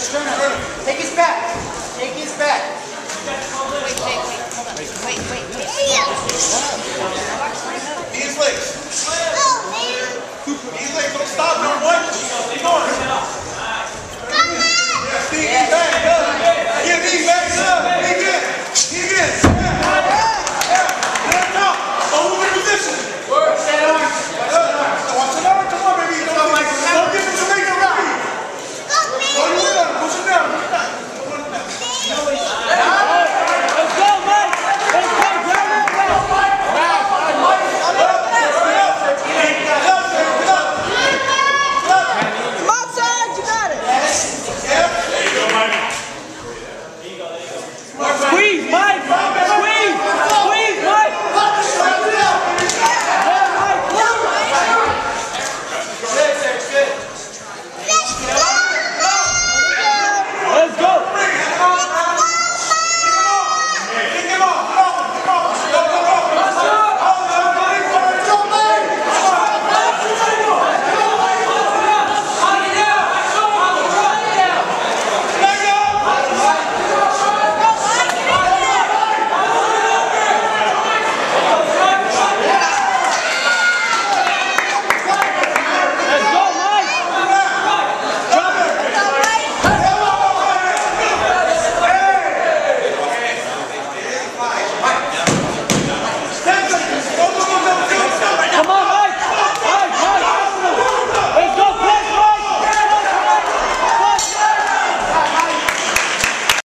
sternum. Take his back.